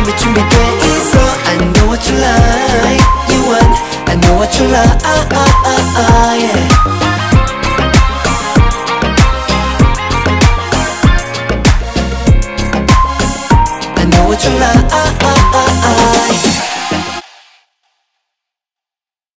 이미 준비돼 있어 I know what you like You want. I know what you like ah, ah, ah, ah, yeah. I know what you like.